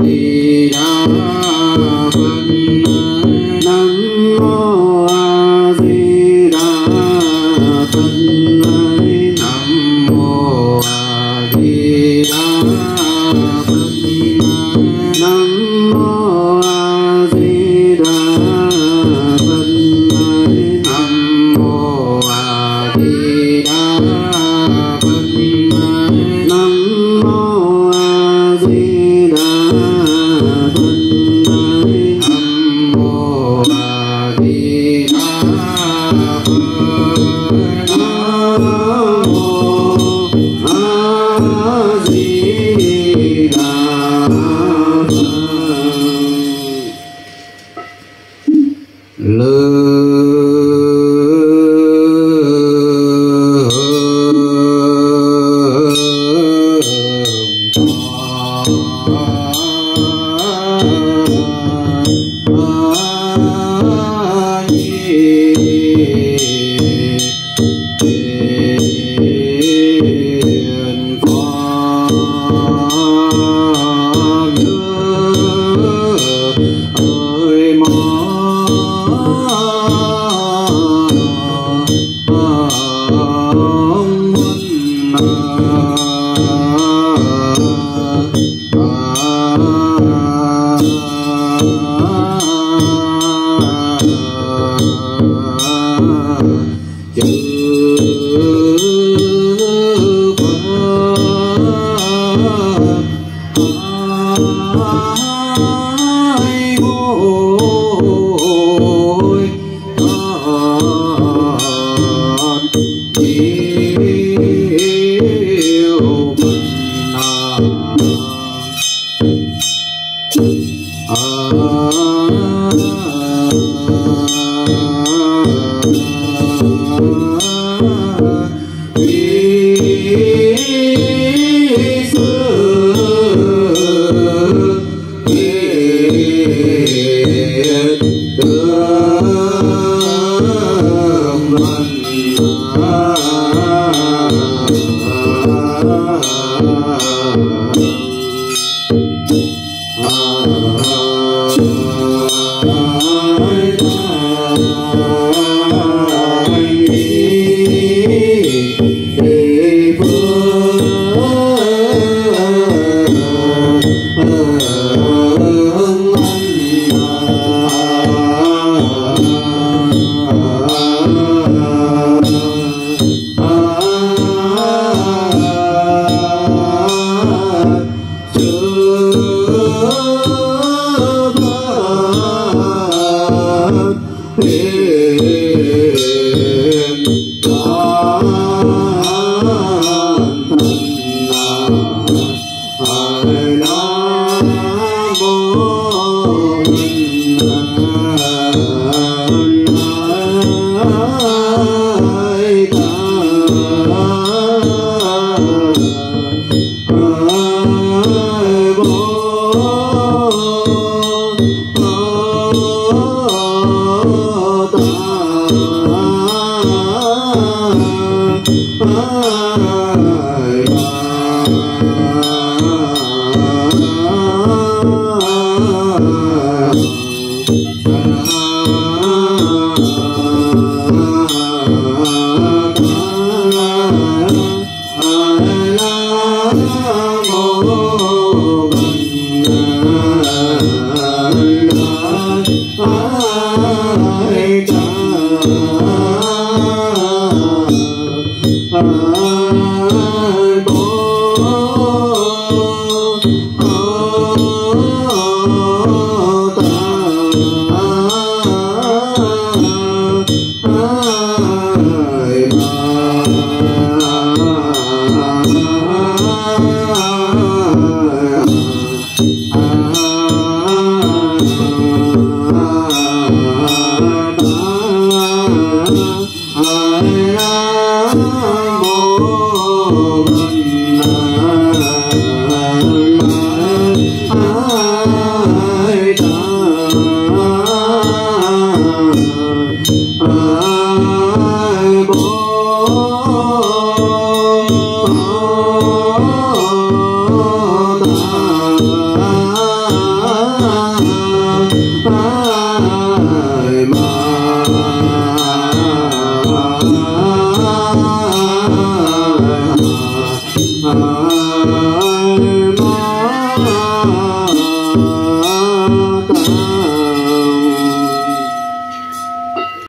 Radhe Ram 嗯 Ah Oh ah, ah.